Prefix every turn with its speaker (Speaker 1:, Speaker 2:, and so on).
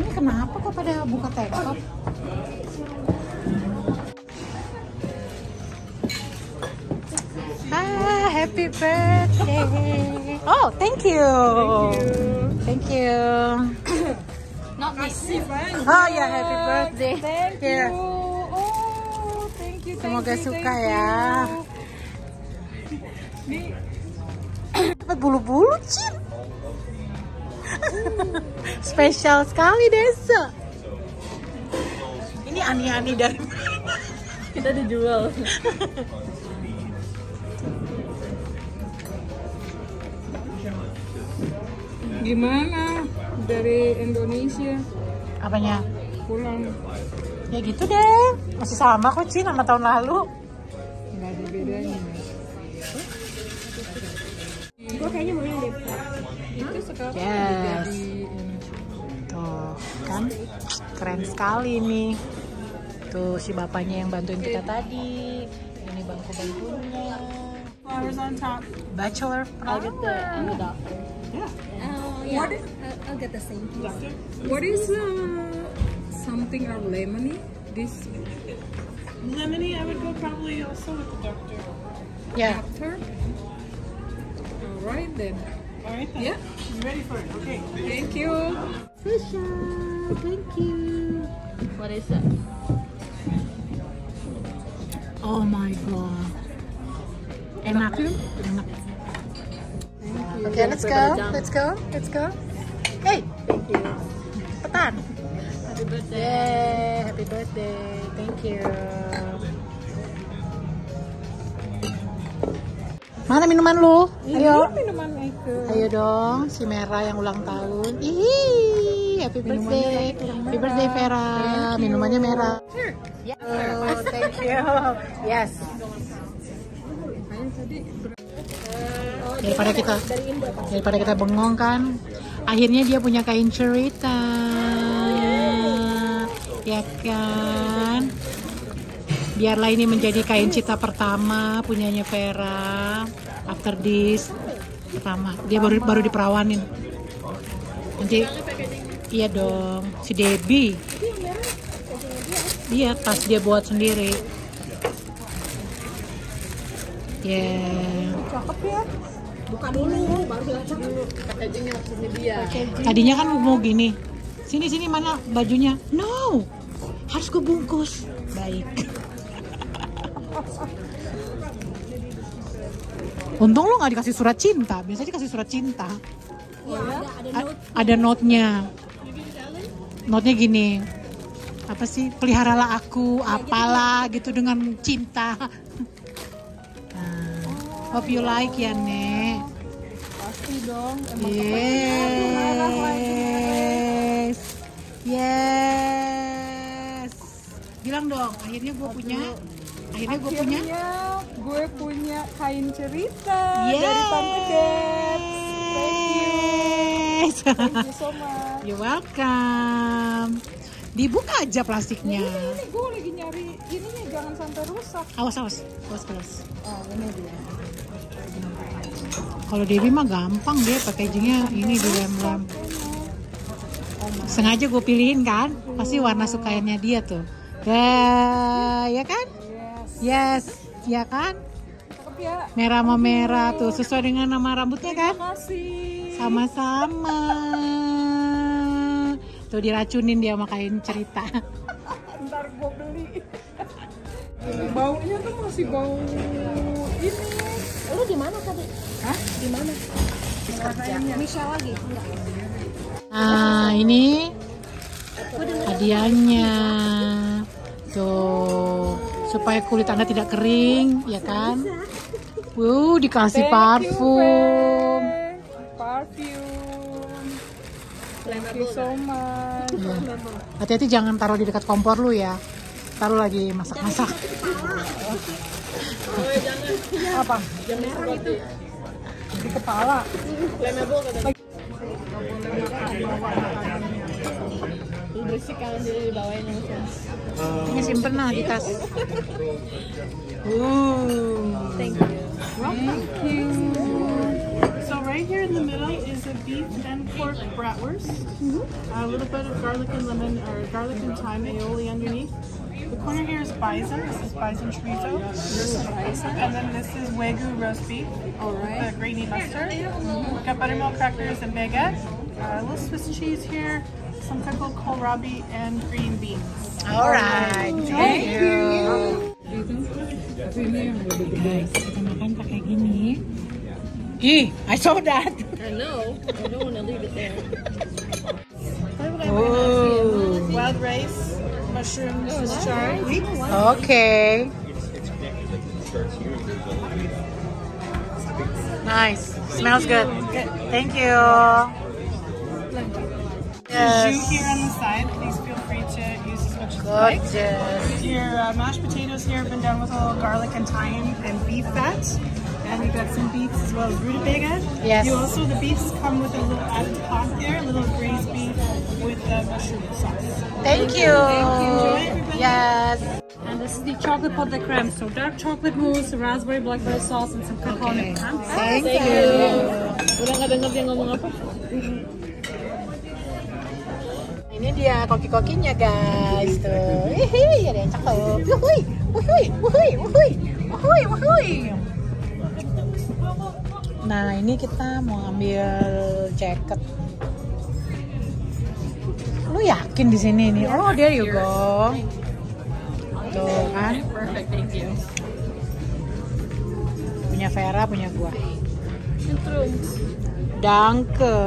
Speaker 1: Ini kenapa kok pada buka tektok? Ah, happy birthday. Oh, thank you. Thank you.
Speaker 2: Not me.
Speaker 1: Oh ya, happy birthday.
Speaker 2: Thank
Speaker 1: Here.
Speaker 2: you. Oh, thank you. thank
Speaker 1: Semoga
Speaker 2: you,
Speaker 1: suka
Speaker 2: thank
Speaker 1: ya.
Speaker 2: you. Nih,
Speaker 1: Dapat bulu-bulu, Cin. Spesial sekali, Desa. Ini ani-ani dari
Speaker 2: kita dijual. Gimana dari Indonesia
Speaker 1: apanya?
Speaker 2: pulang?
Speaker 1: Ya gitu deh. Masih sama kok, Cin, sama tahun lalu.
Speaker 2: Nggak ada bedanya.
Speaker 1: Keren sekali nih. Tuh si bapaknya yang bantuin kita tadi. Ini bangku-bangkunya.
Speaker 2: flowers on top.
Speaker 1: Bachelor
Speaker 3: I'll get the and the doctor.
Speaker 2: Yeah.
Speaker 3: Oh yeah. I'll, I'll get the same.
Speaker 2: What is uh, something or lemony? This
Speaker 4: Lemony, I would go probably also with the doctor.
Speaker 1: Ya,
Speaker 2: doctor? Alright then.
Speaker 4: All right then.
Speaker 2: Yeah.
Speaker 4: You ready for it? Okay.
Speaker 2: Thank you.
Speaker 3: Fisha, thank you. What is that?
Speaker 1: oh my god. Enak, enak. Oke, let's go, let's go, let's go. Hey,
Speaker 3: Thank you.
Speaker 1: petan.
Speaker 3: Happy birthday.
Speaker 1: Yay, happy birthday. Thank you. Mana minuman lu? Ayo.
Speaker 2: minuman itu.
Speaker 1: Ayo dong, si Merah yang ulang tahun. Ih, happy birthday. Happy birthday Vera. Minumannya merah. Oh, thank you. Yes. Daripada kita daripada kita bengong kan, akhirnya dia punya kain cerita. Ya kan? Biarlah ini menjadi kain cita pertama punyanya Vera. After this pertama, dia baru baru diperawanin. Nanti iya dong, si Debbie. Iya, tas dia buat sendiri. Yeah.
Speaker 2: cakep ya.
Speaker 3: Buka dulu, baru bilang dulu. Packagingnya maksudnya dia.
Speaker 1: Tadinya kan mau gini. Sini sini mana bajunya? No. Harus gue bungkus. Baik. Untung lo nggak dikasih surat cinta. Biasanya dikasih surat cinta.
Speaker 3: Iya, ada ada
Speaker 1: A-
Speaker 3: note.
Speaker 1: ada note-nya. Note-nya gini. Apa sih? Peliharalah aku, apalah gitu dengan cinta. Nah, hope you like ya, Nek.
Speaker 2: Pasti dong. Emang
Speaker 1: Yes. Yes. Bilang dong, akhirnya gue punya. Akhirnya gue punya.
Speaker 2: Gue punya kain cerita
Speaker 1: Yes.
Speaker 2: dari Tante Debs.
Speaker 1: Yes.
Speaker 2: Thank you so much.
Speaker 1: You're welcome. Dibuka aja plastiknya.
Speaker 2: Ini gue lagi nyari ininya jangan sampai rusak.
Speaker 1: Awas awas, awas awas.
Speaker 2: Oh ini dia.
Speaker 1: Kalau Debbie mah gampang deh packagingnya ini di lem-lem. Sengaja gue pilihin kan, pasti warna sukanya dia tuh. Ya, ya kan?
Speaker 2: Yes.
Speaker 1: Yes, ya kan?
Speaker 2: Ya.
Speaker 1: Merah sama merah tuh sesuai dengan nama rambutnya kan? Sama-sama. Tuh diracunin dia sama kain cerita.
Speaker 2: Ntar gue beli. Baunya tuh masih bau ini.
Speaker 3: Lu di mana tadi?
Speaker 2: Hah?
Speaker 3: Di mana?
Speaker 2: Kerja.
Speaker 3: Michelle lagi? Enggak.
Speaker 1: Nah, ini hadiahnya. Tuh, supaya kulit Anda tidak kering, ya kan? Wuh, dikasih
Speaker 2: Thank
Speaker 1: parfum.
Speaker 2: Parfum. Thank you so much.
Speaker 1: Hati-hati jangan taruh di dekat kompor lu ya. Taruh lagi masak-masak.
Speaker 2: Apa? Di kepala.
Speaker 3: Lu bersihkan diri dibawain langsung.
Speaker 1: Ini simpen lah di tas. Uh.
Speaker 3: Thank you.
Speaker 4: Here in the middle is a beef and pork bratwurst. A little bit of garlic and lemon or garlic and thyme aioli underneath. The corner here is bison. This is bison chorizo. And then this is wagyu roast beef
Speaker 2: All right.
Speaker 4: the grainy mustard. We've got buttermilk crackers and baguette. Uh, a little Swiss cheese here. Some pickled kohlrabi and green beans.
Speaker 1: Alright. Thank you.
Speaker 2: Premium will be
Speaker 1: Guys, Ih, I saw that.
Speaker 2: I know. I don't want to leave it there.
Speaker 1: Oh.
Speaker 4: Wild rice, mushrooms, Swiss chard.
Speaker 1: Okay. Nice. Smells good. Thank you.
Speaker 4: Jus
Speaker 1: Yes.
Speaker 4: here on the side. Please feel free to use as much as you like.
Speaker 1: Gorgeous.
Speaker 4: Your uh, mashed potatoes here have been done with a little garlic and thyme and beef fat. And you've got some beets as well as rutabaga.
Speaker 1: Yes.
Speaker 4: You also, the beets come with a little added pot there, a little braised beef with the mushroom sauce.
Speaker 1: Thank you. thank you Yes.
Speaker 2: And this is the chocolate pot de creme. So dark chocolate mousse, raspberry blackberry sauce, and some cacao
Speaker 1: Okay.
Speaker 2: nib.
Speaker 1: Thank you.
Speaker 2: Udah nggak dengar dia ngomong apa?
Speaker 1: Ini dia koki-kokinya guys tuh. Hihi, ada yang cakep. Wuhui, wuhui, wuhui, wuhui, wuhui, wuhui. Nah, ini kita mau ambil jaket. Lu yakin di sini nih? Oh, there you go. Tuh kan, punya Vera, punya gua. Danke.